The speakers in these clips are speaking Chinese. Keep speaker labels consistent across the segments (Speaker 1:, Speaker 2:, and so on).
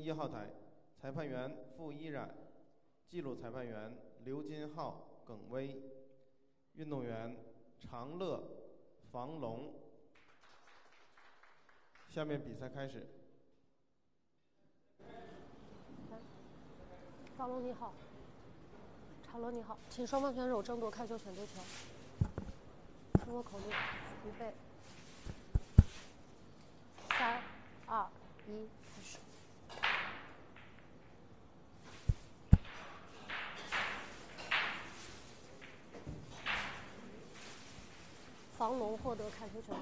Speaker 1: 一号台，裁判员傅一冉，记录裁判员刘金浩、耿威，运动员常乐、房龙。下面比赛开始。
Speaker 2: 房龙你好，常乐你好，请双方选手争夺开球选对球。自我口令，预备，三、二、一，黄。龙获得开球权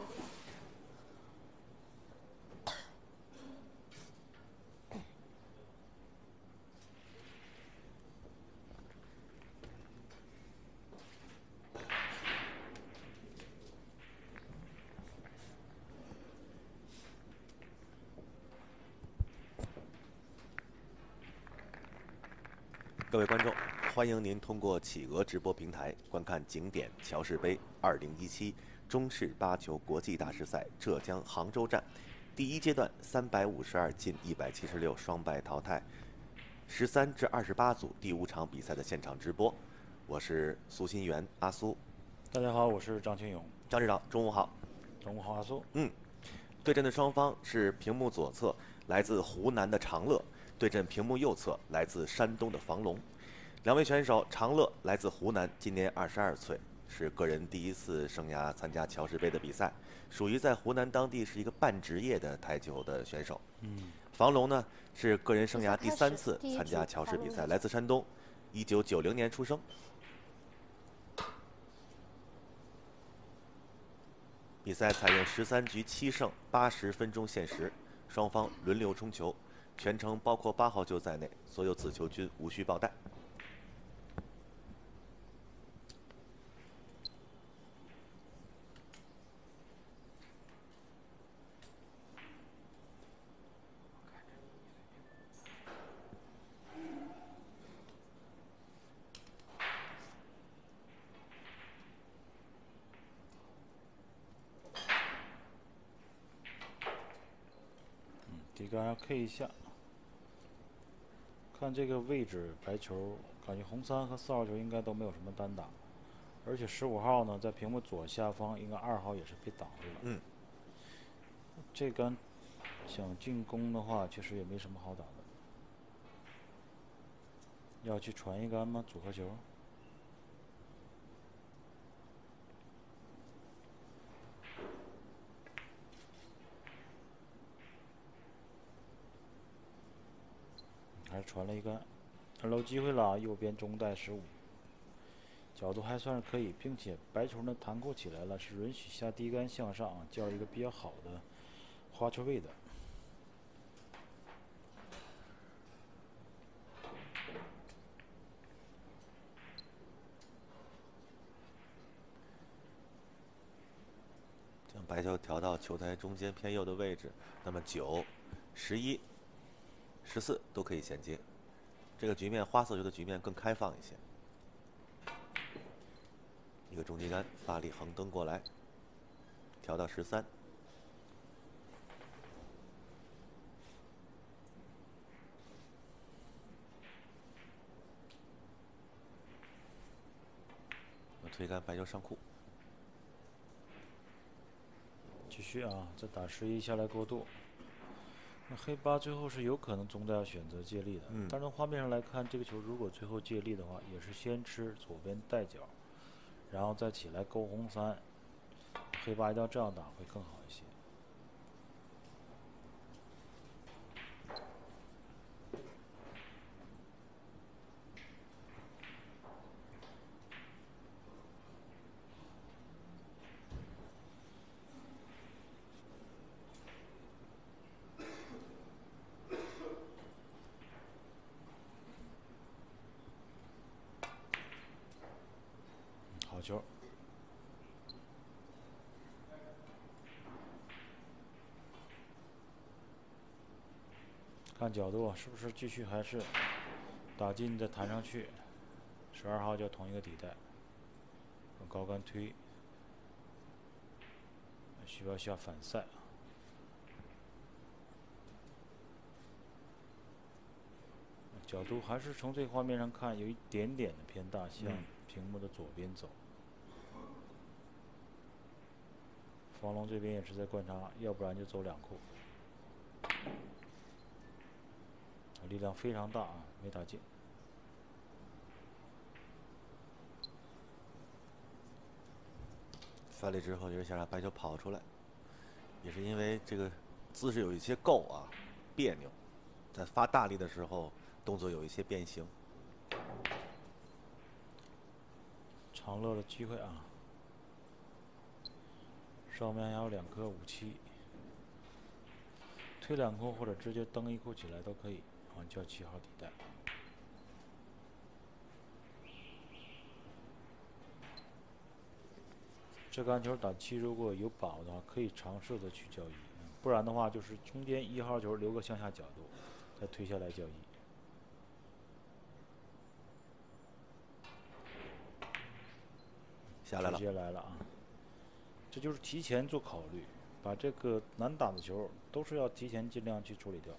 Speaker 3: 位观众，欢迎您通过企鹅直播平台观看景点乔氏杯二零一七中式八球国际大师赛浙江杭州站第一阶段三百五十二进一百七十六双败淘汰十三至二十八组第五场比赛的现场直播。我是苏新元阿苏。
Speaker 4: 大家好，我是张清勇。
Speaker 3: 张指导，中午好。
Speaker 4: 中午好，阿苏。
Speaker 3: 嗯，对阵的双方是屏幕左侧来自湖南的长乐。对阵屏幕右侧来自山东的房龙，两位选手常乐来自湖南，今年二十二岁，是个人第一次生涯参加乔氏杯的比赛，属于在湖南当地是一个半职业的台球的选手。
Speaker 4: 嗯，
Speaker 3: 房龙呢是个人生涯第三次参加乔氏比赛，来自山东，一九九零年出生。比赛采用十三局七胜八十分钟限时，双方轮流冲球。全程包括八号球在内，所有子球均无需报带。
Speaker 4: 嗯，底杆要 K 一下。看这个位置，白球感觉红三和四号球应该都没有什么单打，而且十五号呢在屏幕左下方，应该二号也是被挡住了。
Speaker 3: 嗯，
Speaker 4: 这杆想进攻的话，确实也没什么好打的。要去传一杆吗？组合球？还是传了一杆，漏机会了，右边中袋十五，角度还算是可以，并且白球呢弹扣起来了，是允许下低杆向上，叫一个比较好的花球位的。
Speaker 3: 将白球调到球台中间偏右的位置，那么九、十一。十四都可以衔接，这个局面花色球的局面更开放一些。一个中击杆发力横蹬过来，调到十三。推杆白球上库，
Speaker 4: 继续啊，再打十一下来过渡。那黑八最后是有可能中袋要选择借力的，但是从画面上来看，这个球如果最后借力的话，也是先吃左边带角，然后再起来勾红三，黑八一定要这样打会更好一些。好球！看角度，是不是继续还是打进再弹上去？十二号就同一个底带，用高杆推，需要下反赛。角度还是从这个画面上看，有一点点的偏大，向屏幕的左边走。方龙这边也是在观察，要不然就走两库。力量非常大啊，没打进。
Speaker 3: 发力之后，就是想让白球跑出来，也是因为这个姿势有一些够啊，别扭，在发大力的时候，动作有一些变形。
Speaker 4: 长乐的机会啊，上面还有两颗武器，推两库或者直接蹬一库起来都可以，玩叫七号底带。这个安球打七，如果有把握的话，可以尝试的去交易，不然的话就是中间一号球留个向下角度，再推下来交易。
Speaker 3: 下来了，
Speaker 4: 直接来了啊！这就是提前做考虑，把这个难打的球都是要提前尽量去处理掉。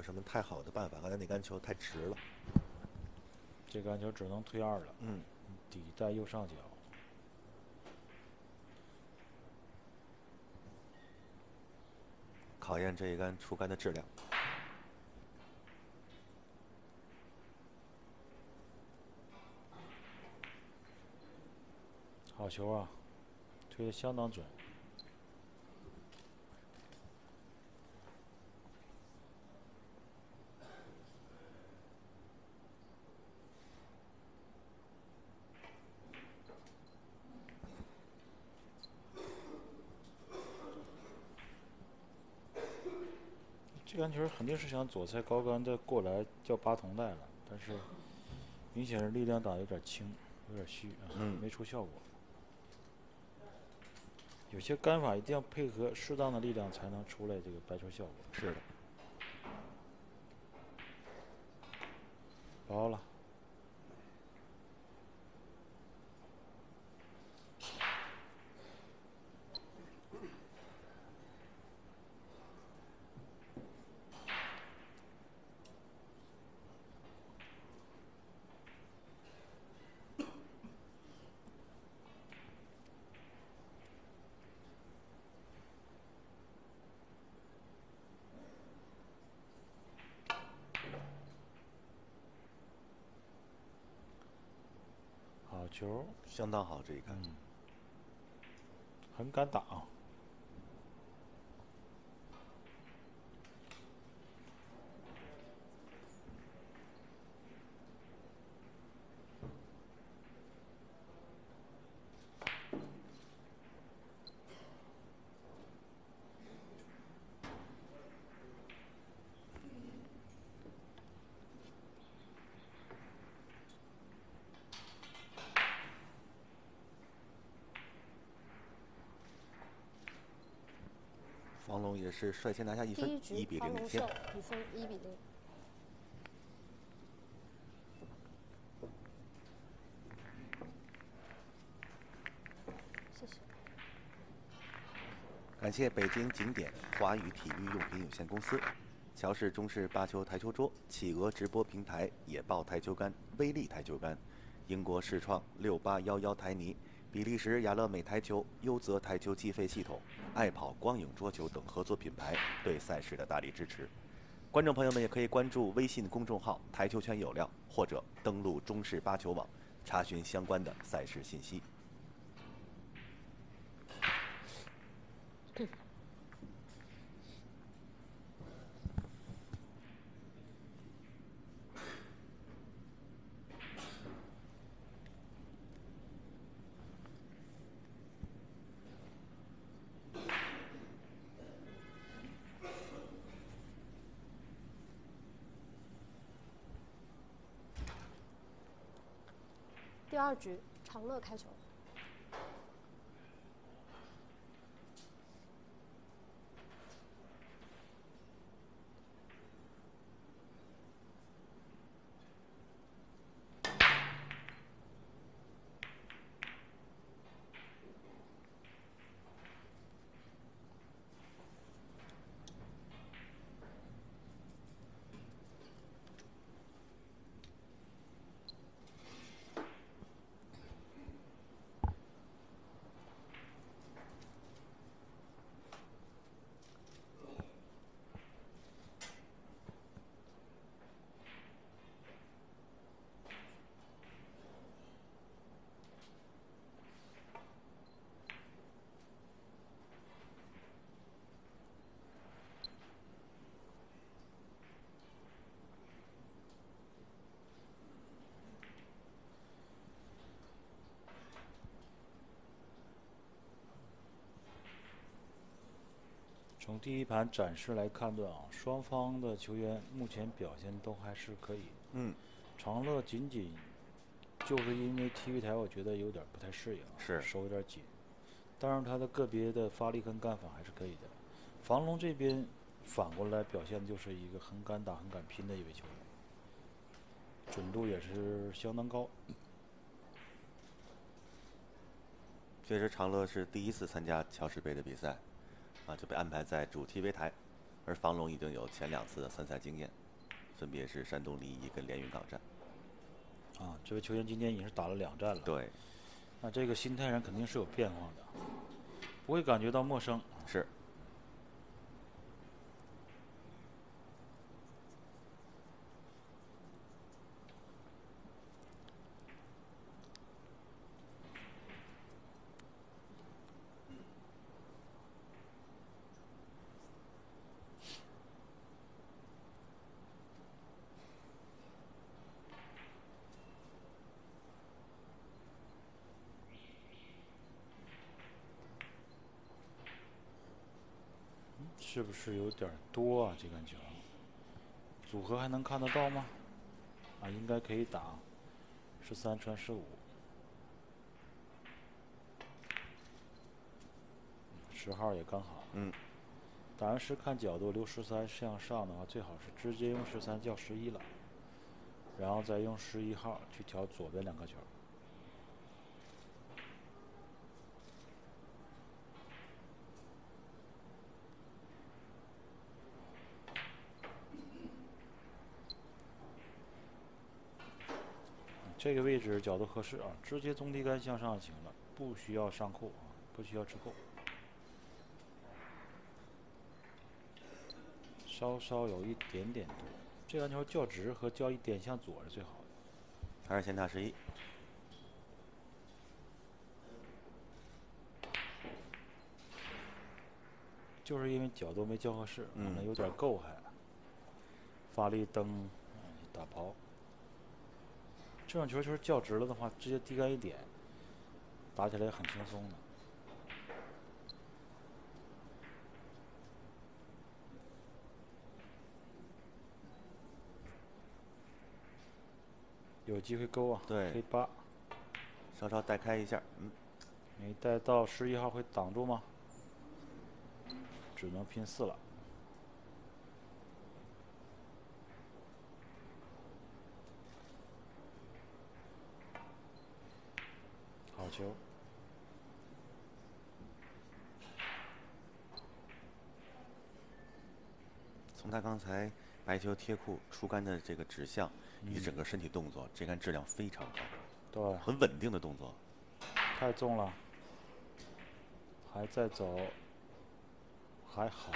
Speaker 3: 有什么太好的办法，刚才那杆球太直了。
Speaker 4: 这杆球只能推二了。
Speaker 3: 嗯，
Speaker 4: 底在右上角。
Speaker 3: 考验这一杆出杆的质量。
Speaker 4: 好球啊，推的相当准。这杆球肯定是想左踩高杆再过来叫八筒带了，但是明显是力量打有点轻，有点虚啊，没出效果。有些杆法一定要配合适当的力量才能出来这个白球效果。
Speaker 3: 是的。
Speaker 4: 包了。球
Speaker 3: 相当好，这一杆，
Speaker 4: 很敢打啊。
Speaker 3: 龙也是率先拿下一分，一比零领先。
Speaker 2: 比分一比零。谢谢。
Speaker 3: 感谢北京景点华宇体育用品有限公司、乔氏中式八球台球桌、企鹅直播平台野豹台球杆、威力台球杆、英国世创六八幺幺台泥。比利时雅乐美台球、优泽台球计费系统、爱跑光影桌球等合作品牌对赛事的大力支持。观众朋友们也可以关注微信公众号“台球圈有料”，或者登录中式八球网，查询相关的赛事信息。
Speaker 2: 二局长乐开球。
Speaker 4: 从第一盘展示来看断啊，双方的球员目前表现都还是可以。
Speaker 3: 嗯，
Speaker 4: 长乐仅仅就是因为 TV 台，我觉得有点不太适应，
Speaker 3: 是
Speaker 4: 手有点紧。当然，他的个别的发力跟干法还是可以的。房龙这边反过来表现的就是一个很敢打、很敢拼的一位球员，准度也是相当高。
Speaker 3: 确实，长乐是第一次参加乔氏杯的比赛。啊，就被安排在主 TV 台，而房龙已经有前两次的参赛经验，分别是山东临沂跟连云港站。
Speaker 4: 啊，这位球员今天已经是打了两站了。
Speaker 3: 对，
Speaker 4: 那这个心态上肯定是有变化的，不会感觉到陌生。
Speaker 3: 是。
Speaker 4: 是不是有点多啊？这杆球，组合还能看得到吗？啊，应该可以打，十三传十五，十号也刚好。
Speaker 3: 嗯。
Speaker 4: 打完是看角度，留十三向上的话，最好是直接用十三叫十一了，然后再用十一号去调左边两个球。这个位置角度合适啊，直接中低杆向上就行了，不需要上扣啊，不需要吃扣，稍稍有一点点多。这杆球较直和较一点向左是最好的。
Speaker 3: 还是先打十一，
Speaker 4: 就是因为角度没较合适，可能有点够还，发力蹬，打抛。这种球球较直了的话，直接低杆一点，打起来也很轻松的。有机会勾啊，
Speaker 3: 对，
Speaker 4: 黑八，
Speaker 3: 稍稍带开一下，嗯，
Speaker 4: 没带到十一号会挡住吗？只能拼四了。球，
Speaker 3: 从他刚才白球贴库出杆的这个指向与整个身体动作，这杆质量非常高，
Speaker 4: 对，
Speaker 3: 很稳定的动作。
Speaker 4: 太重了，还在走，还好，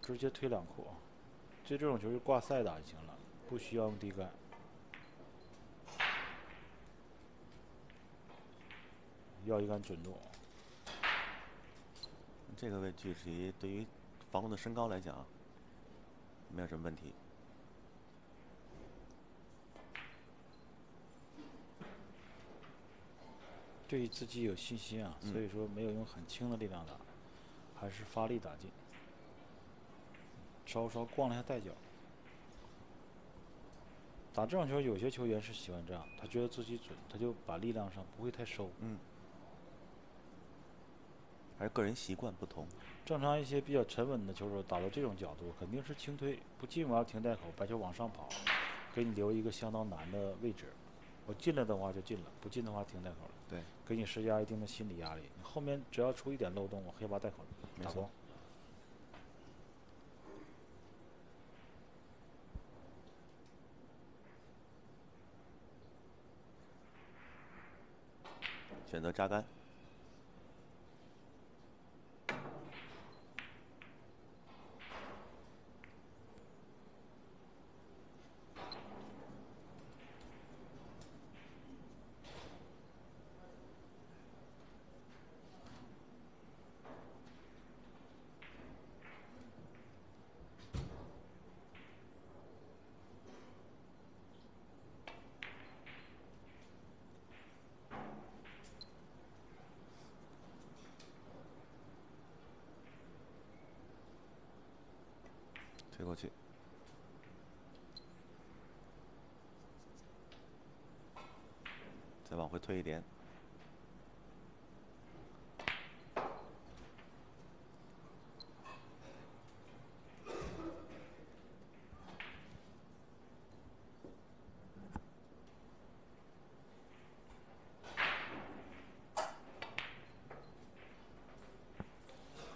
Speaker 4: 直接推两库，就这种球就挂赛打就行了，不需要用低杆。要一杆准度，
Speaker 3: 这个位距离对于房龙的身高来讲，没有什么问题。
Speaker 4: 对自己有信心啊，所以说没有用很轻的力量打，还是发力打进，稍稍逛了一下带脚。打这种球，有些球员是喜欢这样，他觉得自己准，他就把力量上不会太收。
Speaker 3: 嗯。还是个人习惯不同。
Speaker 4: 正常一些比较沉稳的球手打到这种角度，肯定是轻推，不进我要停带口，白球往上跑，给你留一个相当难的位置。我进来的话就进了，不进的话停带口了。
Speaker 3: 对。
Speaker 4: 给你施加一定的心理压力，你后面只要出一点漏洞，我黑八带口打光。
Speaker 3: 选择扎杆。推过去，推一点。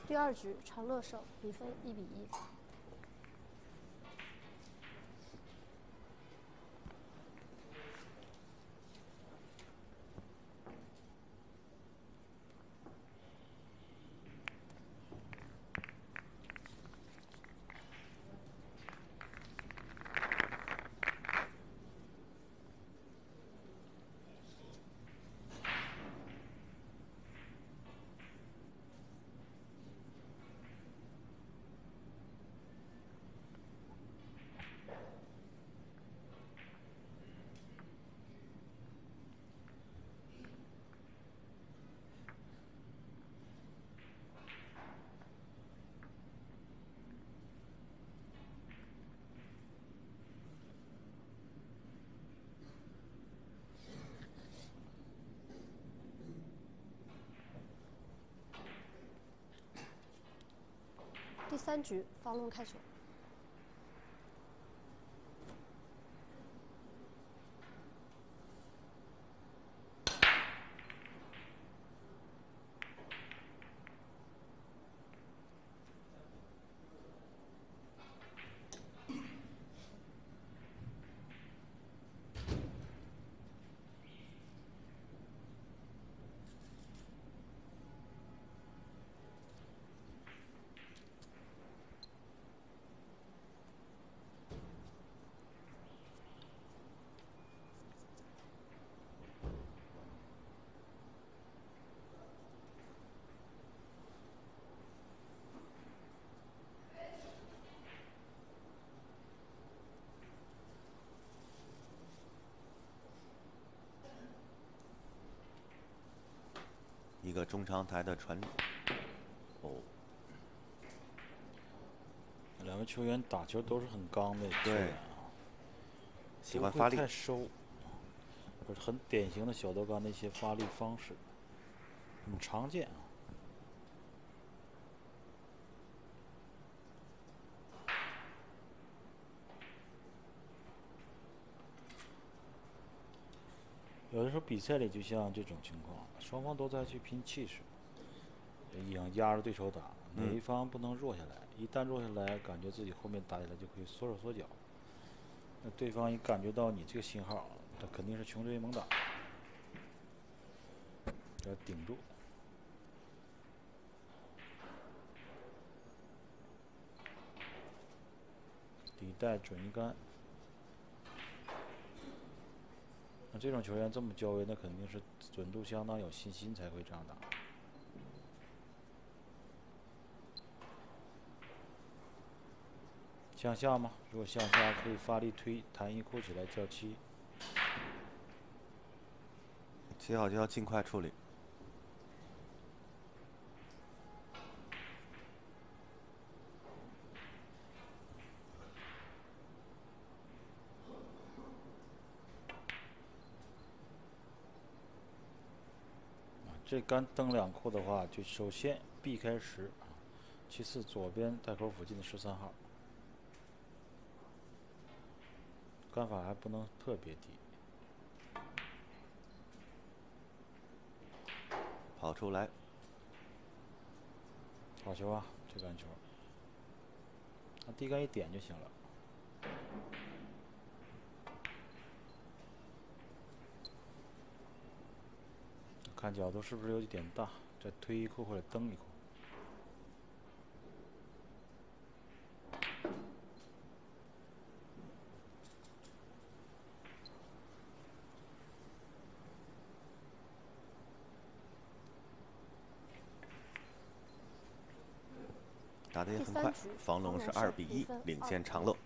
Speaker 2: 第二局长乐胜，比分一比一。三局，方龙开球。
Speaker 3: 中长台的传，哦，
Speaker 4: 两个球员打球都是很刚的，
Speaker 3: 对，喜欢发力，
Speaker 4: 太收，很典型的小德刚的一些发力方式，很常见啊。有的时候比赛里就像这种情况，双方都在去拼气势，一样压着对手打，哪一方不能弱下来？一旦弱下来，感觉自己后面打起来就可以缩手缩脚。那对方一感觉到你这个信号，他肯定是穷追猛打，要顶住，底带准一杆。这种球员这么交位，那肯定是准度相当有信心才会这样打。向下吗？如果向下，可以发力推弹一扣起来叫七。
Speaker 3: 七号就要尽快处理。
Speaker 4: 这杆蹬两库的话，就首先避开十，其次左边袋口附近的十三号，杆法还不能特别低。
Speaker 3: 跑出来，
Speaker 4: 好球啊！这杆球，那低杆一点就行了。看角度是不是有点大？再推一库或者蹬一库。
Speaker 3: 打得也很快，房龙是二比一领先长乐。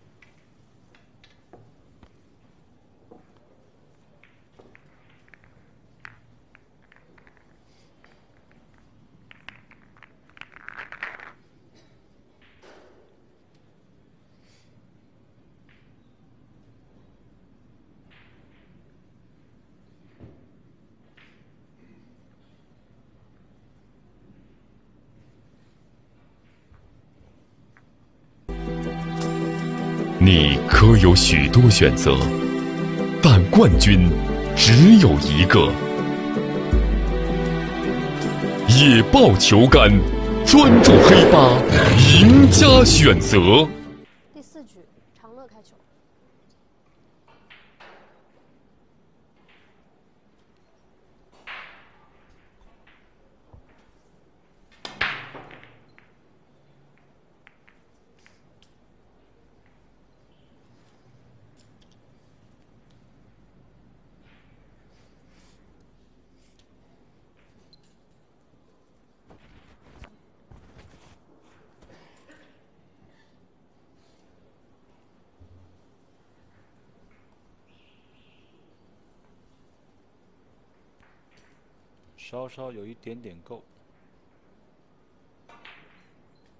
Speaker 5: 你可有许多选择，但冠军只有一个。野豹球杆，专注黑八，赢家选择。
Speaker 2: 第四局，长乐开球。
Speaker 4: 稍有一点点够，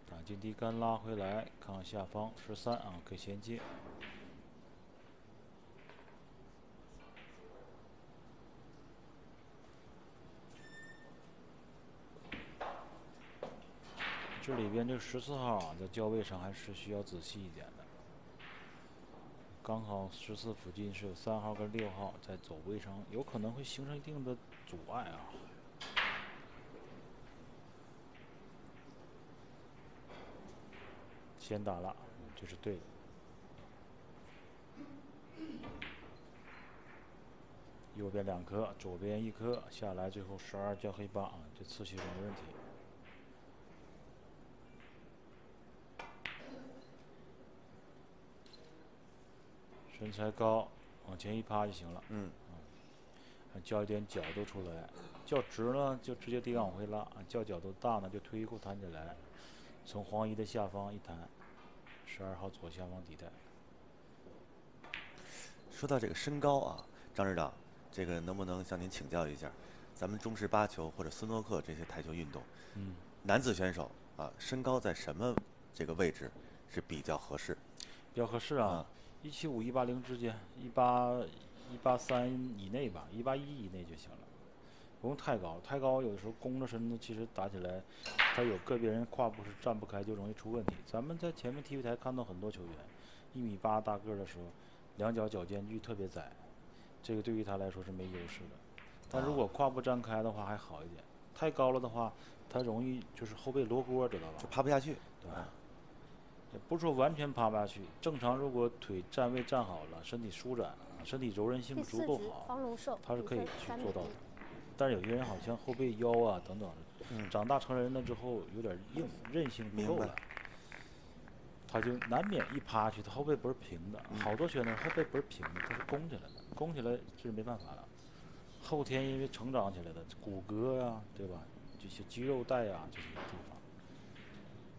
Speaker 4: 打进低杆拉回来，看看下方十三啊，可以衔接。这里边这十四号啊，在交位上还是需要仔细一点的。刚好十四附近是有三号跟六号在走位上，有可能会形成一定的阻碍啊。先打了，这是对的。右边两颗，左边一颗，下来最后十二叫黑八啊，这次序没问题。身材高，往前一趴就行了。
Speaker 3: 嗯。
Speaker 4: 啊，较一点角度出来，较直呢就直接低杆往回拉；较角度大呢就推一库弹起来。从黄衣的下方一弹，十二号左下方底带。
Speaker 3: 说到这个身高啊，张指导，这个能不能向您请教一下？咱们中式八球或者斯诺克这些台球运动，
Speaker 4: 嗯，
Speaker 3: 男子选手啊，身高在什么这个位置是比较合适？
Speaker 4: 比较合适啊，一七五一八零之间，一八一八三以内吧，一八一以内就行了。不用太高，太高有的时候弓着身子，其实打起来，他有个别人胯部是站不开，就容易出问题。咱们在前面 TV 台看到很多球员，一米八大个的时候，两脚脚间距特别窄，这个对于他来说是没优势的。但如果胯部张开的话还好一点，太高了的话，他容易就是后背罗锅，知道吧？
Speaker 3: 就趴不下去。
Speaker 4: 对吧，也不是说完全趴不下去，正常如果腿站位站好了，身体舒展，身体柔韧性足够好，他是可以去做到的。但是有些人好像后背腰啊等等，长大成人了之后有点硬，韧性不够了，他就难免一趴下去，他后背不是平的。好多学生后背不是平的，他是弓起来的，弓起来这是没办法了。后天因为成长起来的骨骼呀，对吧？这些肌肉带呀这些地方，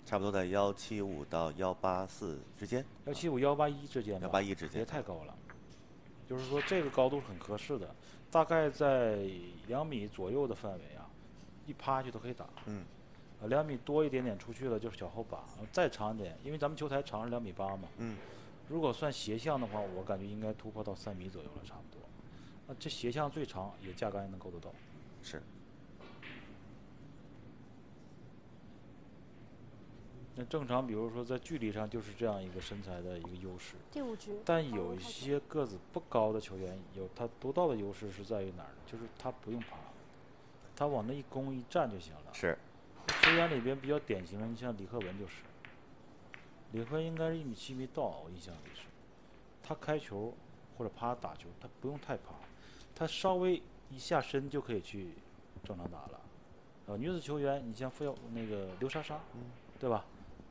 Speaker 3: 差不多在幺七五到幺八四之间。
Speaker 4: 幺七五幺八一之间。
Speaker 3: 幺八一之间。
Speaker 4: 别太高了，就是说这个高度是很合适的。大概在两米左右的范围啊，一趴下去都可以打。
Speaker 3: 嗯。
Speaker 4: 呃，两米多一点点出去了就是脚后把，再长一点，因为咱们球台长是两米八嘛。
Speaker 3: 嗯。
Speaker 4: 如果算斜向的话，我感觉应该突破到三米左右了，差不多。那这斜向最长也价杆也能够得到。
Speaker 3: 是。
Speaker 4: 那正常，比如说在距离上就是这样一个身材的一个优势。
Speaker 2: 第五局。
Speaker 4: 但有一些个子不高的球员，有他独到的优势是在于哪儿呢？就是他不用爬，他往那一攻一站就行了。
Speaker 3: 是。
Speaker 4: 球员里边比较典型的，你像李鹤文就是。李鹤文应该是一米七米到，我印象里是。他开球或者趴打球，他不用太爬，他稍微一下身就可以去正常打了。呃，女子球员，你像付耀那个刘莎莎，嗯对吧？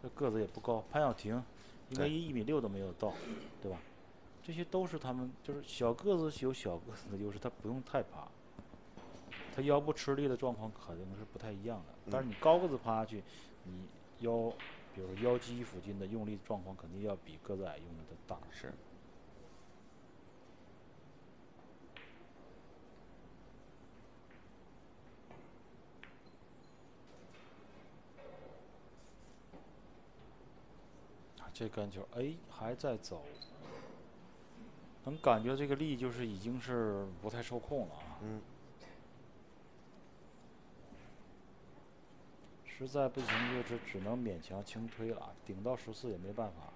Speaker 4: 这个子也不高，潘晓婷应该一一米六都没有到，对吧？这些都是他们就是小个子有小个子的优势，他不用太爬，他腰部吃力的状况可能是不太一样的。但是你高个子爬下去，你腰，比如腰肌附近的用力状况肯定要比个子矮用力的大。
Speaker 3: 是。
Speaker 4: 这杆球，哎，还在走，能感觉这个力就是已经是不太受控了啊。
Speaker 3: 嗯。
Speaker 4: 实在不行，就只只能勉强轻推了，顶到十四也没办法。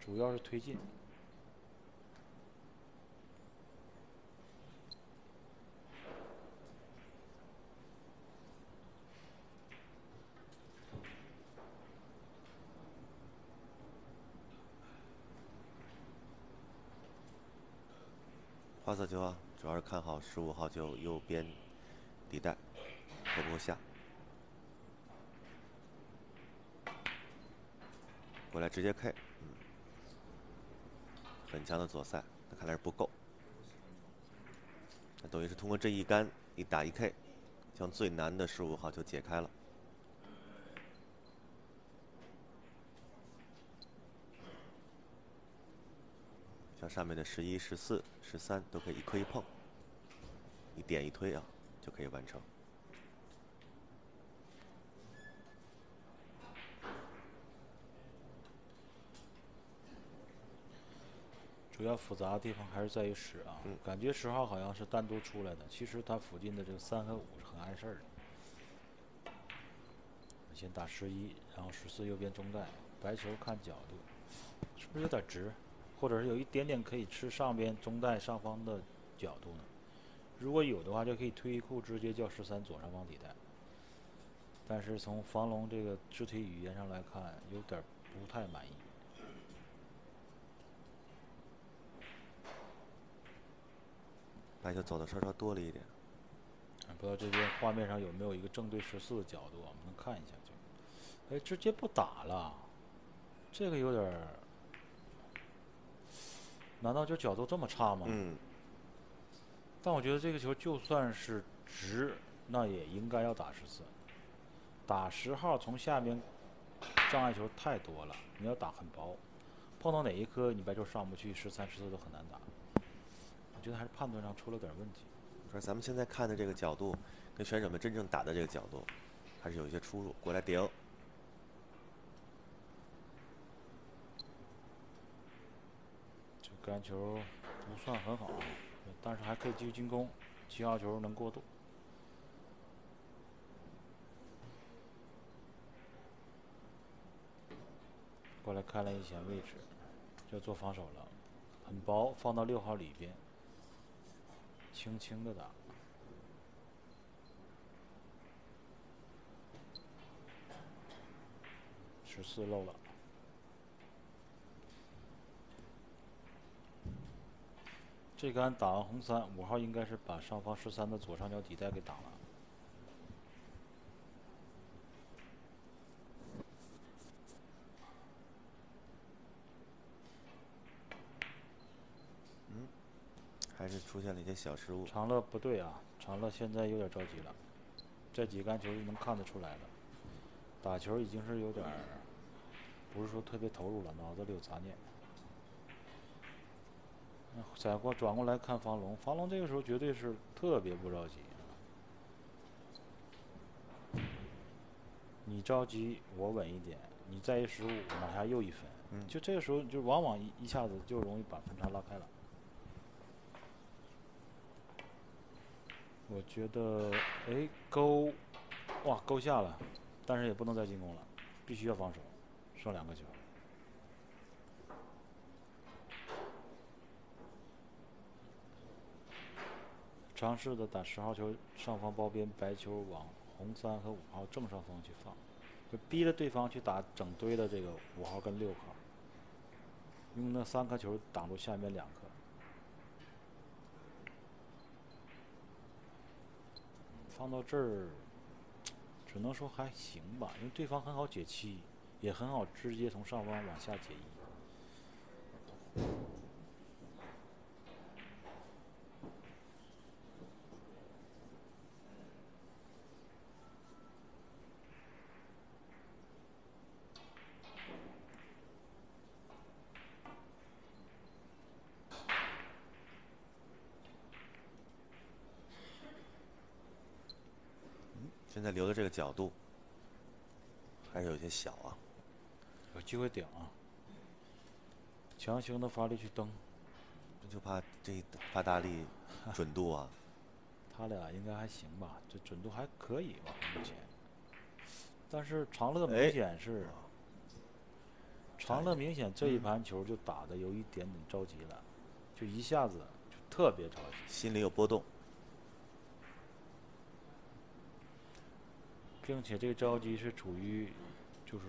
Speaker 4: 主要是推进。
Speaker 3: 花色球啊，主要是看好十五号球右边底带，会不会下？过来直接 K，嗯，很强的左塞，那看来是不够。那等于是通过这一杆一打一 K，将最难的十五号球解开了。像上面的十一、十四、十三都可以一推一碰，一点一推啊，就可以完成。
Speaker 4: 主要复杂的地方还是在于十啊，感觉十号好像是单独出来的，其实它附近的这个三和五是很碍事儿的。先打十一，然后十四右边中带，白球看角度，是不是有点直？或者是有一点点可以吃上边中带上方的角度呢？如果有的话，就可以推一库直接叫十三左上方底带。但是从房龙这个肢体语言上来看，有点不太满意。
Speaker 3: 白球走的稍稍多了一点。
Speaker 4: 不知道这边画面上有没有一个正对十四的角度，我们能看一下就。哎，直接不打了，这个有点。难道就角度这么差吗？
Speaker 3: 嗯。
Speaker 4: 但我觉得这个球就算是直，那也应该要打十四。打十号从下面障碍球太多了，你要打很薄，碰到哪一颗你白球上不去，十三、十四都很难打。我觉得还是判断上出了点问题。
Speaker 3: 说咱们现在看的这个角度，跟选手们真正打的这个角度，还是有一些出入。过来顶。
Speaker 4: 杆球不算很好，但是还可以继续进攻。七号球能过渡。过来看了一下位置，就做防守了。很薄，放到六号里边，轻轻的打。十四漏了。这杆打完红三，五号应该是把上方十三的左上角底带给打了。
Speaker 3: 嗯，还是出现了一些小失误。
Speaker 4: 长乐不对啊，长乐现在有点着急了。这几杆球能看得出来了，打球已经是有点不是说特别投入了，脑子里有杂念。再过转过来看房龙，房龙这个时候绝对是特别不着急。你着急，我稳一点；你再一失误，往下又一分。就这个时候，就往往一一下子就容易把分差拉开了。我觉得，哎，勾，哇，勾下了，但是也不能再进攻了，必须要防守，剩两个球。尝试的打十号球上方包边，白球往红三和五号正上方去放，就逼着对方去打整堆的这个五号跟六号，用那三颗球挡住下面两颗。放到这儿，只能说还行吧，因为对方很好解七，也很好直接从上方往下解一。
Speaker 3: 现在留的这个角度还是有些小啊，
Speaker 4: 有机会顶啊！强行的发力去蹬，
Speaker 3: 就怕这发大力准度啊。
Speaker 4: 他俩应该还行吧，这准度还可以吧，目前。但是长乐明显是，长乐明显这一盘球就打的有一点点着急了，就一下子就特别着急，
Speaker 3: 心里有波动。
Speaker 4: 并且这个着急是处于，就是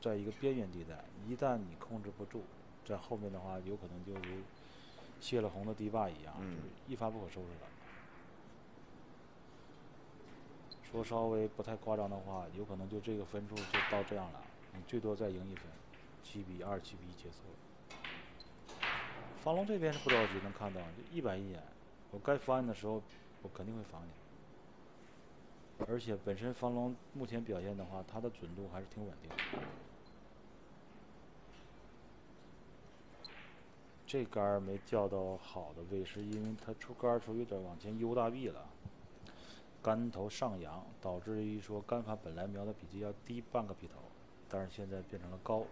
Speaker 4: 在一个边缘地带，一旦你控制不住，在后面的话，有可能就如泄了洪的堤坝一样，就是一发不可收拾了。说稍微不太夸张的话，有可能就这个分数就到这样了，你最多再赢一分，七比二、七比一结束。方龙这边是不着急，能看到，就一板一眼，我该防你的时候，我肯定会防你。而且本身方龙目前表现的话，它的准度还是挺稳定。这杆儿没叫到好的位，是因为它出杆儿时候有点往前悠大臂了，杆头上扬，导致于说杆法本来瞄的比这要低半个笔头，但是现在变成了高。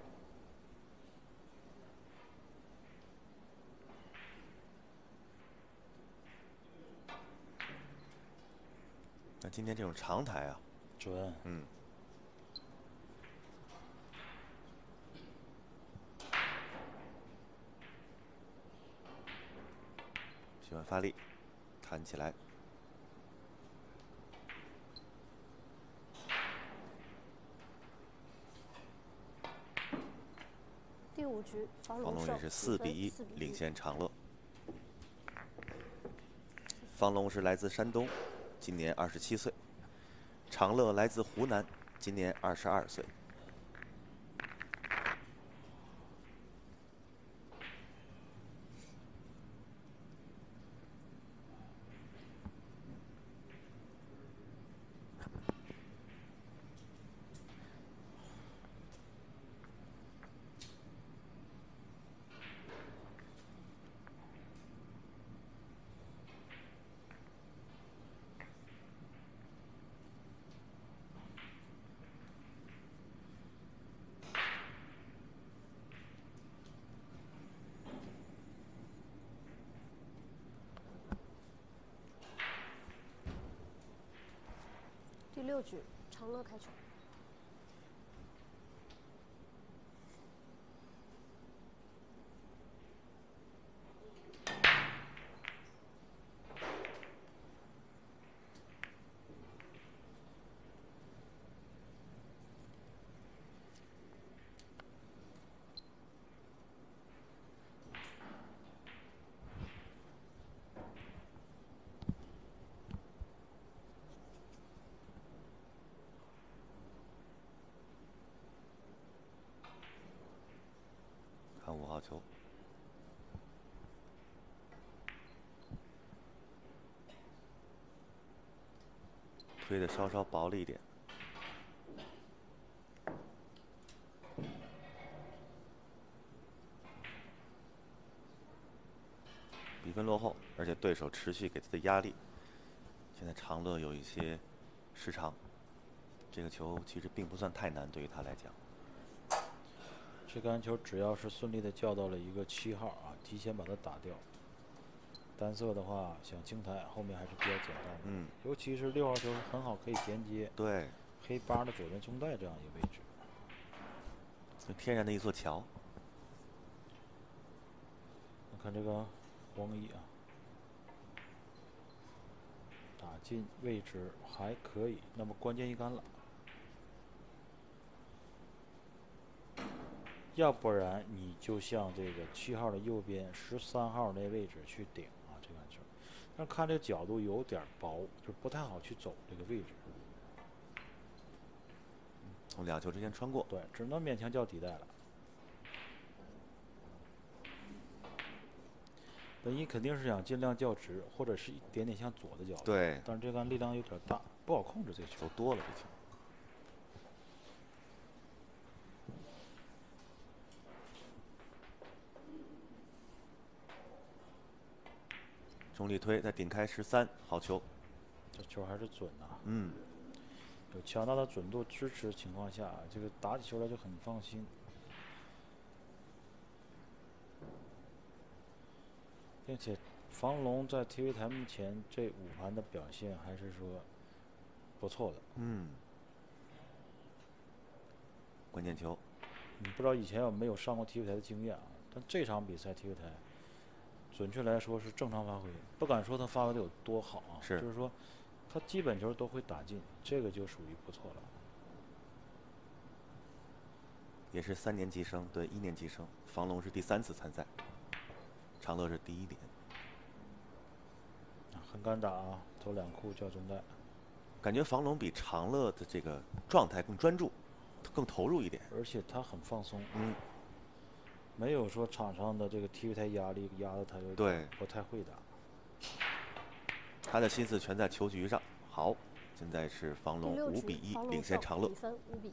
Speaker 3: 那今天这种长台啊，
Speaker 4: 准，
Speaker 3: 嗯，喜欢发力，弹起来。
Speaker 2: 第五局，方龙
Speaker 3: 方龙也是
Speaker 2: 四
Speaker 3: 比一领先长乐。方龙是来自山东。今年二十七岁，长乐来自湖南，今年二十二岁。
Speaker 2: 第六乐开球。
Speaker 3: 球推的稍稍薄了一点，比分落后，而且对手持续给他的压力。现在长乐有一些失常，这个球其实并不算太难，对于他来讲。
Speaker 4: 这杆球只要是顺利的叫到了一个七号啊，提前把它打掉。单色的话想清台，后面还是比较简单的。
Speaker 3: 嗯。
Speaker 4: 尤其是六号球很好可以衔接。
Speaker 3: 对。
Speaker 4: 黑八的左边中带这样一个位置，
Speaker 3: 天然的一座桥。
Speaker 4: 看这个黄一啊，打进位置还可以，那么关键一杆了。要不然你就像这个七号的右边十三号那位置去顶球，但看这个角度有点薄，就不太好去走这个位置。
Speaker 3: 从两球之间穿过，
Speaker 4: 对，只能勉强叫底带了。本一肯定是想尽量较直，或者是一点点向左的角度。
Speaker 3: 对，
Speaker 4: 但是这杆力量有点大，不好控制这球。
Speaker 3: 走多了这球。中力推再顶开十三，好球。
Speaker 4: 这球还是准的。
Speaker 3: 嗯。
Speaker 4: 有强大的准度支持情况下，这个打起球来就很放心。并且，房龙在 TV 台目前这五盘的表现还是说不错的。
Speaker 3: 嗯。关键球。
Speaker 4: 你不知道以前有没有上过 TV 台的经验啊？但这场比赛 TV 台。准确来说是正常发挥，不敢说他发挥的有多好啊，
Speaker 3: 是，
Speaker 4: 就是说他基本球都会打进，这个就属于不错了。
Speaker 3: 也是三年级生，对一年级生，房龙是第三次参赛，长乐是第一点。
Speaker 4: 很敢打啊，走两库叫中带。
Speaker 3: 感觉房龙比长乐的这个状态更专注，更投入一点，
Speaker 4: 而且他很放松。
Speaker 3: 嗯。
Speaker 4: 没有说场上的这个 TV 台压力压的他就
Speaker 3: 对
Speaker 4: 不太会打，
Speaker 3: 他的心思全在球局上。好，现在是房龙五比一领先长乐。
Speaker 2: 五比一。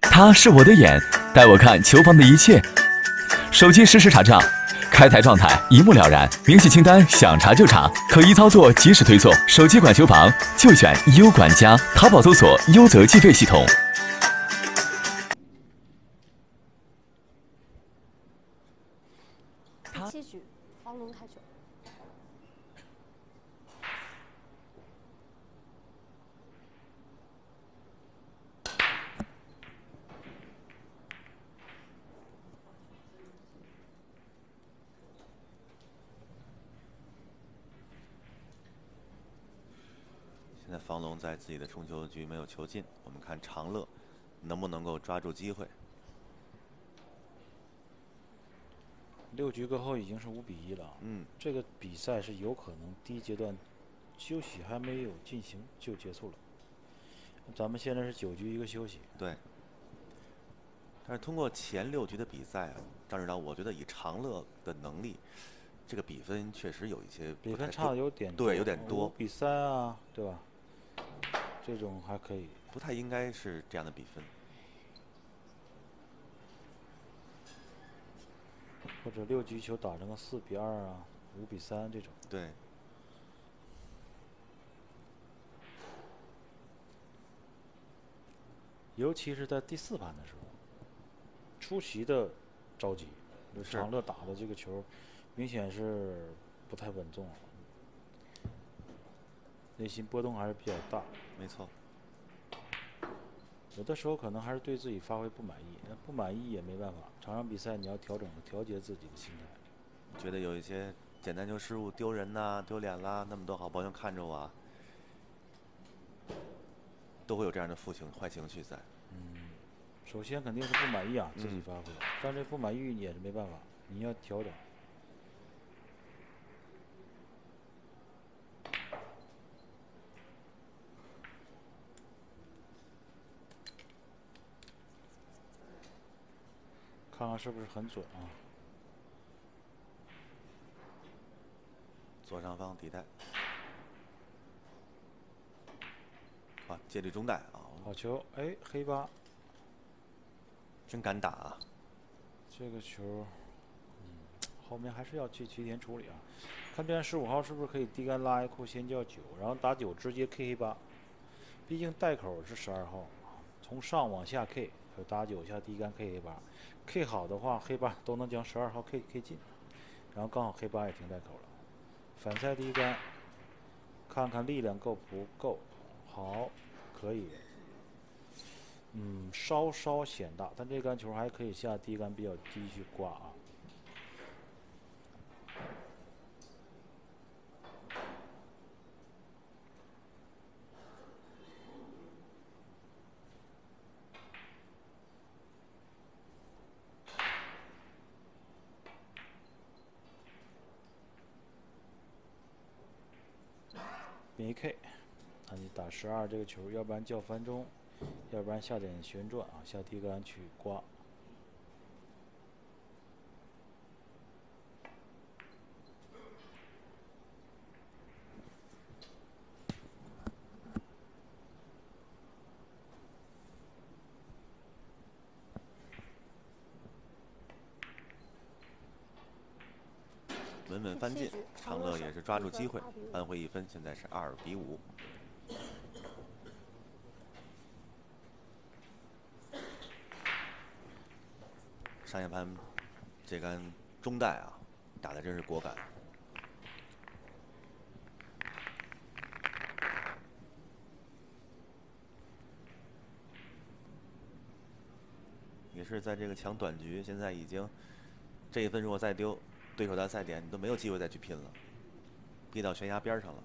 Speaker 6: 他是我的眼，带我看球房的一切。手机实时查账，开台状态一目了然，明细清单想查就查，可疑操作及时推送。手机管球房就选优管家，淘宝搜索优泽计费系统。
Speaker 3: 方龙在自己的冲球局没有球进，我们看长乐能不能够抓住机会。
Speaker 4: 六局过后已经是五比一了，
Speaker 3: 嗯，
Speaker 4: 这个比赛是有可能第一阶段休息还没有进行就结束了。咱们现在是九局一个休息，
Speaker 3: 对。但是通过前六局的比赛啊，张指导，我觉得以长乐的能力，这个比分确实有一些
Speaker 4: 比分差的有点
Speaker 3: 对，有点多，
Speaker 4: 比三啊，对吧？这种还可以，
Speaker 3: 不太应该是这样的比分，
Speaker 4: 或者六局球打成个四比二啊，五比三这种。
Speaker 3: 对。
Speaker 4: 尤其是在第四盘的时候，出奇的着急，长乐打的这个球，明显是不太稳重。内心波动还是比较大，
Speaker 3: 没错。
Speaker 4: 有的时候可能还是对自己发挥不满意，那不满意也没办法。场上比赛你要调整、调节自己的心态。
Speaker 3: 觉得有一些简单球失误丢人呐、丢脸啦，那么多好朋友看着我，都会有这样的负情、坏情绪在。
Speaker 4: 嗯，首先肯定是不满意啊，自己发挥，但这不满意也是没办法，你要调整。是不是很准啊？
Speaker 3: 左上方底带，啊，借力中带啊！
Speaker 4: 好球，哎，黑八，
Speaker 3: 真敢打啊！
Speaker 4: 这个球，嗯，后面还是要去提前处理啊。看这十五号是不是可以低杆拉一库先叫九，然后打九直接 K 黑八，毕竟带口是十二号，从上往下 K，有打九下第一杆 K A 八，K 好的话黑八都能将十二号 K K 进，然后刚好黑八也停带口了，反赛第一杆，看看力量够不够，好，可以，嗯，稍稍显大，但这杆球还可以下第一杆比较低去挂啊。没 K，那你打十二这个球，要不然叫翻中，要不然下点旋转啊，下低杆去刮。
Speaker 3: 稳稳翻进，长乐也是抓住机会扳回一分，现在是二比五。上下盘这杆中带啊，打的真是果敢。也是在这个抢短局，现在已经这一分如果再丢。对手的赛点，你都没有机会再去拼了，逼到悬崖边上了。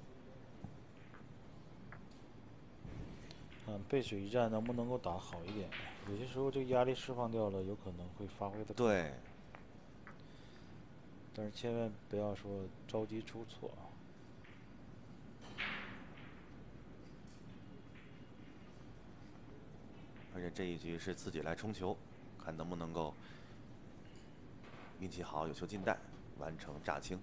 Speaker 4: 嗯，背水一战能不能够打好一点？有些时候这个压力释放掉了，有可能会发挥的
Speaker 3: 对。
Speaker 4: 但是千万不要说着急出错啊。
Speaker 3: 而且这一局是自己来冲球，看能不能够运气好，有球进袋。完成炸清。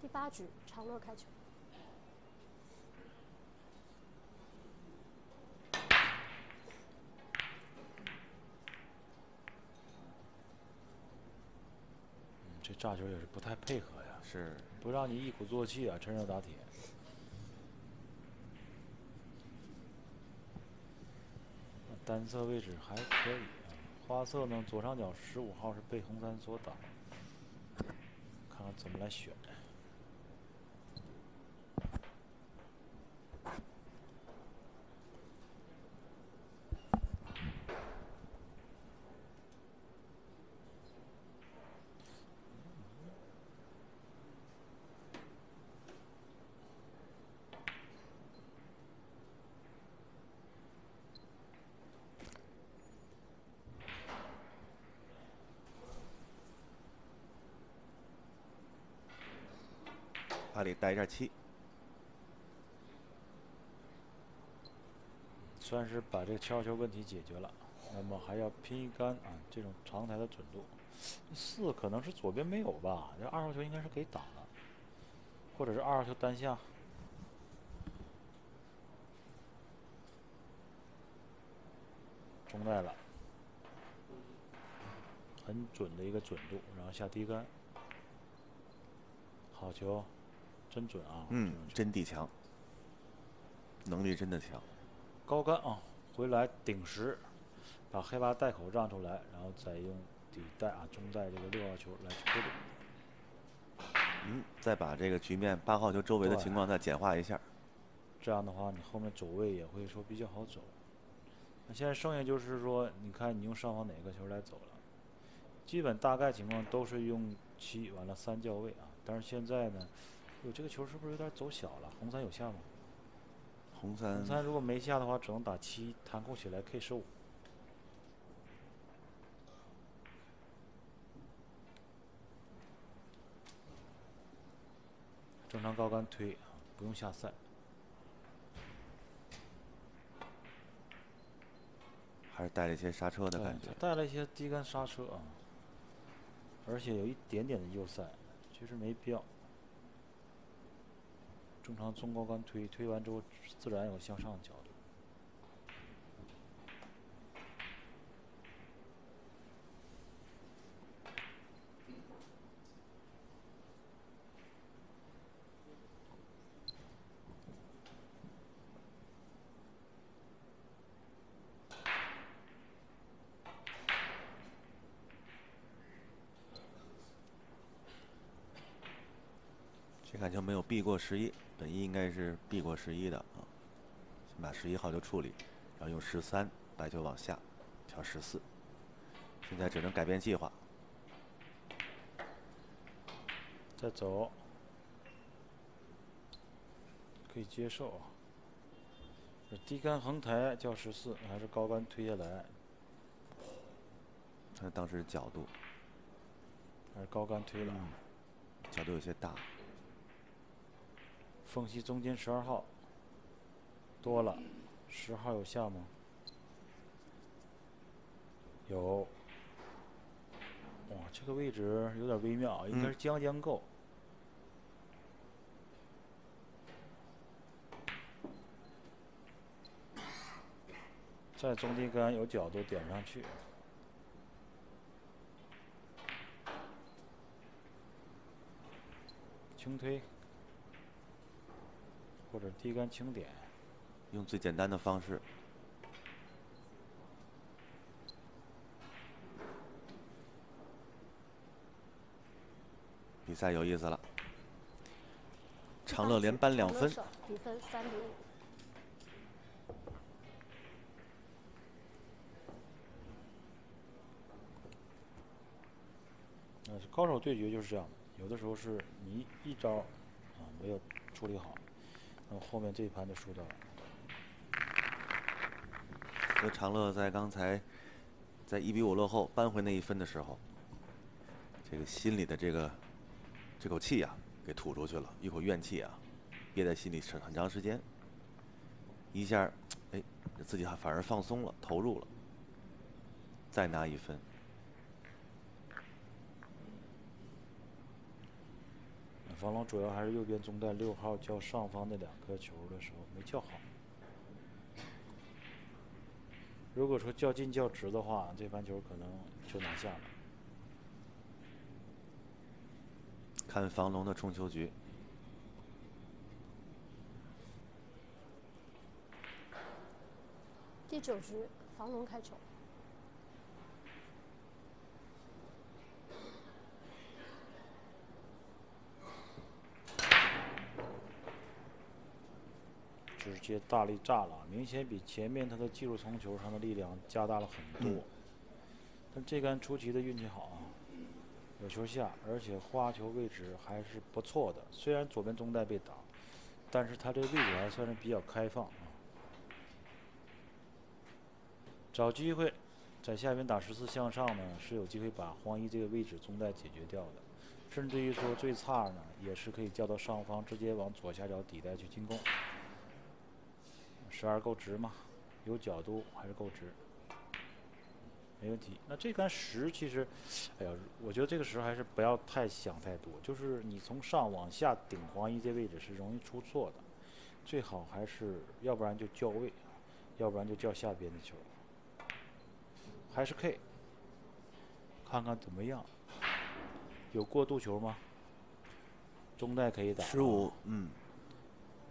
Speaker 2: 第八局，长乐开球。
Speaker 4: 这炸球也是不太配合呀，
Speaker 3: 是
Speaker 4: 不让你一鼓作气啊，趁热打铁。单色位置还可以。花色呢？左上角十五号是被红三所挡，看看怎么来选。
Speaker 3: 那里带一下气，
Speaker 4: 算是把这个敲球问题解决了。那么还要拼一杆啊，这种长台的准度。四可能是左边没有吧？这二号球应该是给打了，或者是二号球单下，中带了，很准的一个准度，然后下低杆，好球。真准啊！
Speaker 3: 嗯，真地强，能力真的强。
Speaker 4: 高杆啊，回来顶十，把黑八带口让出来，然后再用底带啊中带这个六号球来去过渡。
Speaker 3: 嗯，再把这个局面八号球周围的情况再简化一下。
Speaker 4: 这样的话，你后面走位也会说比较好走。那现在剩下就是说，你看你用上方哪个球来走了？基本大概情况都是用七完了三叫位啊，但是现在呢？哟，这个球是不是有点走小了？红三有下吗？
Speaker 3: 红三，
Speaker 4: 红三如果没下的话，只能打七，弹扣起来 K 十五。正常高杆推，不用下赛。
Speaker 3: 还是带了一些刹车的感觉。
Speaker 4: 带了一些低杆刹车啊，而且有一点点的右塞，其实没必要。正常中高杆推，推完之后自然有向上的角度。
Speaker 3: 过十一，本意应该是避过十一的啊。先把十一号就处理，然后用十三白球往下调十四。现在只能改变计划，
Speaker 4: 再走，可以接受啊。低杆横抬叫十四，还是高杆推下来？
Speaker 3: 看当时角度
Speaker 4: 还是高杆推了，
Speaker 3: 角度有些大。
Speaker 4: 缝隙中间十二号多了，十号有下吗？有。哇，这个位置有点微妙，应该是将将够。在中低杆有角度点上去，轻推或者低杆轻点，
Speaker 3: 用最简单的方式。比赛有意思了，长乐连扳两分，
Speaker 2: 比分三比五。
Speaker 4: 高手对决就是这样的，有的时候是你一招啊没有处理好，那后面这一盘就输掉了。
Speaker 3: 和长乐在刚才在一比五落后扳回那一分的时候，这个心里的这个这口气呀给吐出去了，一口怨气啊憋在心里很很长时间，一下哎自己还反而放松了，投入了，再拿一分。
Speaker 4: 防龙主要还是右边中袋六号叫上方那两颗球的时候没叫好。如果说较近较直的话，这盘球可能就拿下了。
Speaker 3: 看防龙的冲球局。
Speaker 2: 第九局，防龙开球。
Speaker 4: 直接大力炸了，明显比前面他的技术从球上的力量加大了很多。但这杆出奇的运气好啊，有球下，而且花球位置还是不错的。虽然左边中带被打，但是他这个位置还算是比较开放啊。找机会，在下边打十四向上呢，是有机会把黄一这个位置中带解决掉的。甚至于说最差呢，也是可以叫到上方，直接往左下角底带去进攻。十二够直吗？有角度还是够直？没问题。那这杆十其实，哎呀，我觉得这个时候还是不要太想太多。就是你从上往下顶黄一这位置是容易出错的，最好还是要不然就叫位，要不然就叫下边的球。还是 K，看看怎么样？有过渡球吗？中带可以打。
Speaker 3: 十五，嗯。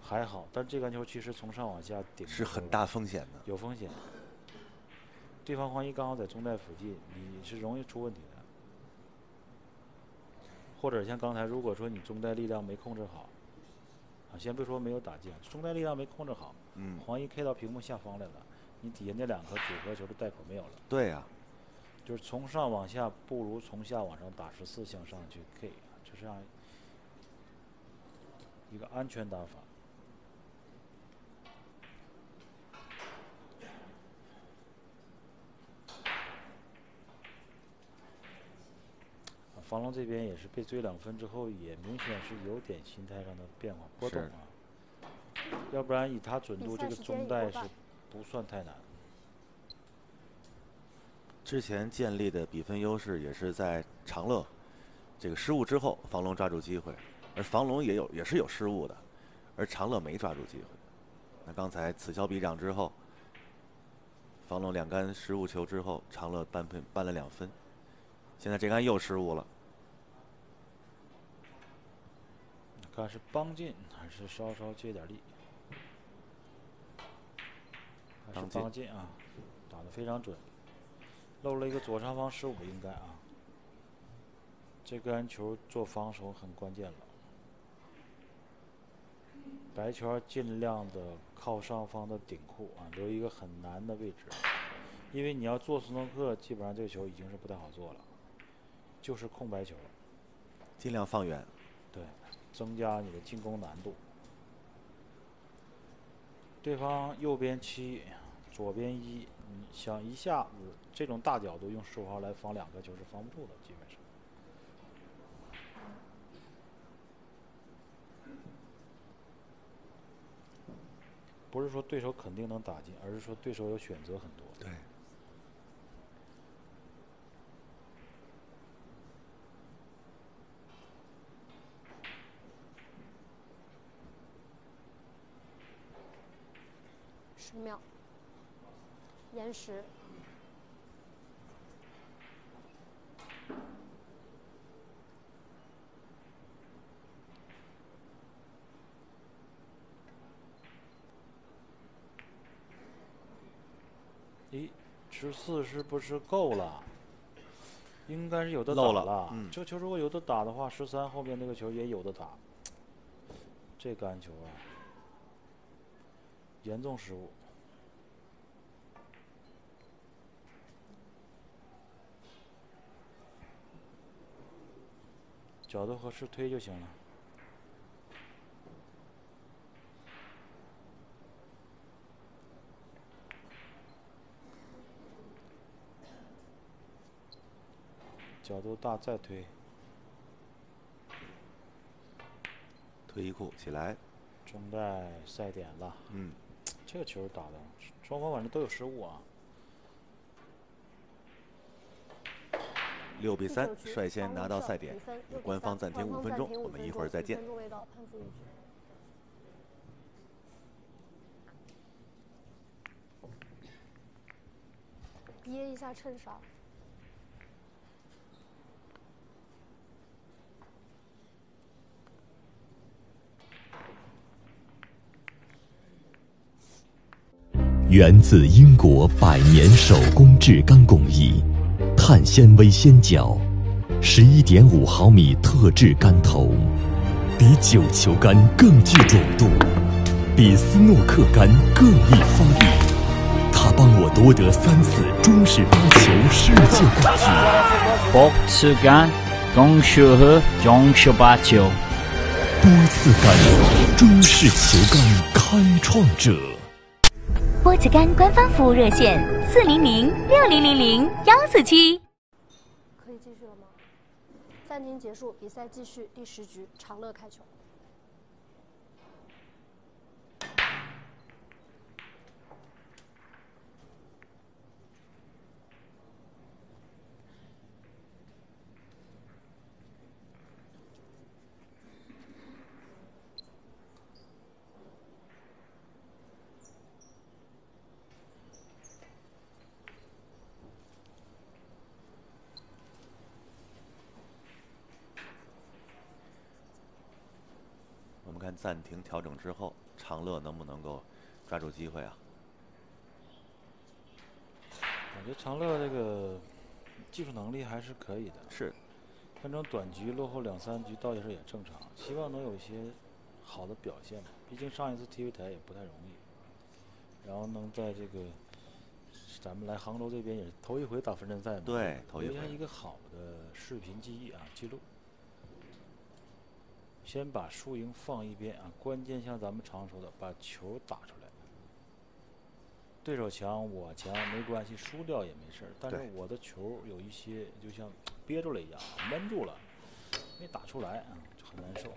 Speaker 4: 还好，但这杆球其实从上往下顶
Speaker 3: 是很大风险的，
Speaker 4: 有风险。对方黄一刚好在中袋附近，你是容易出问题的。或者像刚才，如果说你中袋力量没控制好，啊，先别说没有打进，中袋力量没控制好，
Speaker 3: 嗯，
Speaker 4: 黄一 K 到屏幕下方来了，你底下那两颗组合球的袋口没有了。
Speaker 3: 对呀，
Speaker 4: 就是从上往下不如从下往上打十四向上去 K，就这样一个安全打法。房龙这边也是被追两分之后，也明显是有点心态上的变化波动啊。要不然以他准度，这个中带是不算太难。
Speaker 3: 之前建立的比分优势也是在长乐这个失误之后，房龙抓住机会，而房龙也有也是有失误的，而长乐没抓住机会。那刚才此消彼长之后，房龙两杆失误球之后，长乐扳分扳了两分，现在这杆又失误了。
Speaker 4: 看是帮进还是稍稍借点力？还是帮进啊，打的非常准，漏了一个左上方十五应该啊。这杆球做防守很关键了。白圈尽量的靠上方的顶库啊，留一个很难的位置，因为你要做斯诺克，基本上这个球已经是不太好做了，就是空白球，
Speaker 3: 尽量放远，
Speaker 4: 对，增加你的进攻难度。对方右边七，左边一，你想一下子这种大角度用十五号来防两个球是防不住的，基本上。不是说对手肯定能打进，而是说对手有选择很多。
Speaker 3: 对。
Speaker 2: 十秒。延时。
Speaker 4: 咦，十四是不是够了？应该是有的打
Speaker 3: 了。
Speaker 4: 嗯。这球如果有的打的话，十三后面那个球也有的打。这杆球啊，严重失误。角度合适推就行了。角度大再推，
Speaker 3: 推一库起来，
Speaker 4: 中带赛点了。
Speaker 3: 嗯，
Speaker 4: 这个球打的，双方反正都有失误啊。
Speaker 3: 六比三，率先拿到赛点，官方暂停五分钟，我们一会儿再见。
Speaker 2: 憋一下趁少。
Speaker 5: 源自英国百年手工制钢工艺，碳纤维纤角，十一点五毫米特制杆头，比九球杆更具准度，比斯诺克杆更易发力。它帮我夺得三次中式八球世界冠军。
Speaker 7: 波次杆，中式和中式八球。
Speaker 5: 波次杆，中式球杆开创者。
Speaker 8: 此杆官方服务热线：四零零六零零零幺四七。
Speaker 2: 可以继续了吗？暂停结束，比赛继续，第十局，长乐开球。
Speaker 3: 暂停调整之后，长乐能不能够抓住机会啊？
Speaker 4: 感觉长乐这个技术能力还是可以的。
Speaker 3: 是，
Speaker 4: 反正短局落后两三局倒也是也正常，希望能有一些好的表现吧。毕竟上一次 TV 台也不太容易，然后能在这个咱们来杭州这边也是头一回打分站赛嘛，
Speaker 3: 对，头一回，
Speaker 4: 留下一个好的视频记忆啊，记录。先把输赢放一边啊，关键像咱们常说的，把球打出来。对手强我强没关系，输掉也没事儿。但是我的球有一些就像憋住了一样，闷住了，没打出来啊，就很难受。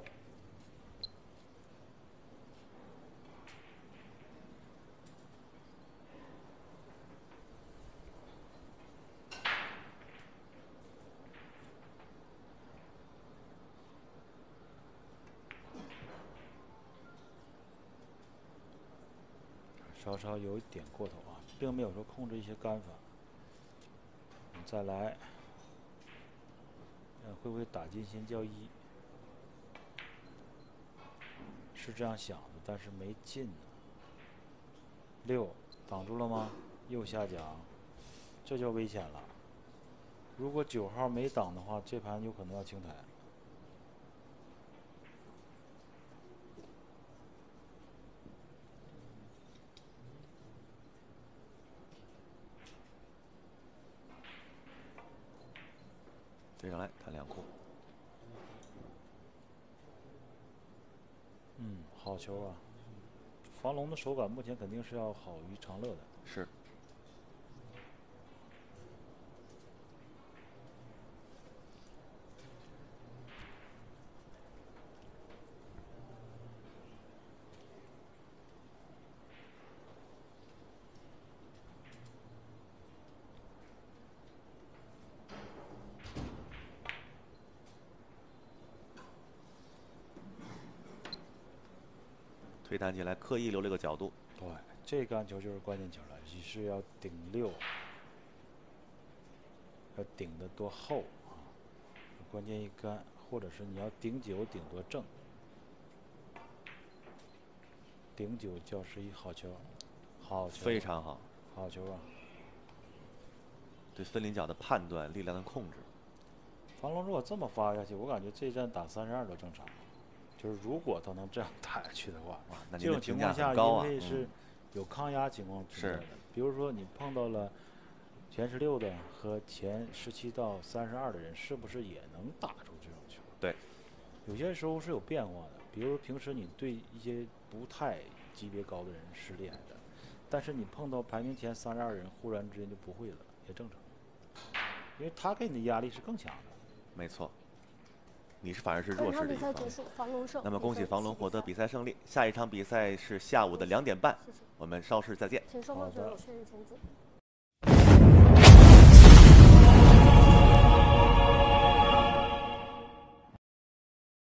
Speaker 4: 稍有一点过头啊，并没有说控制一些杆法。再来，会不会打进先交一？是这样想的，但是没进。六挡住了吗？右下角，这就危险了。如果九号没挡的话，这盘有可能要清台。
Speaker 3: 接下来谈两库。
Speaker 4: 嗯，好球啊！防龙的手感目前肯定是要好于长乐的。
Speaker 3: 是。起来，刻意留了个角度。
Speaker 4: 对，这杆球就是关键球了，你是要顶六，要顶得多厚啊？关键一杆，或者是你要顶九，顶多正。顶九叫是一好球，好球，
Speaker 3: 非常好，
Speaker 4: 好球啊！
Speaker 3: 对分离角的判断、力量的控制。
Speaker 4: 房龙如果这么发下去，我感觉这一站打三十二都正常。就是如果他能这样打下去的话，这种情况下因为是有抗压情况存在的。比如说你碰到了前十六的和前十七到三十二的人，是不是也能打出这种球？
Speaker 3: 对，
Speaker 4: 有些时候是有变化的。比如平时你对一些不太级别高的人是厉害的，但是你碰到排名前三十二人，忽然之间就不会了，也正常，因为他给你的压力是更强的。
Speaker 3: 没错。你是反而是弱势的一方。那么恭喜房龙获得比赛胜利。下一场比赛是下午的两点半，我们稍事再见。
Speaker 2: 请双方选手确认签字。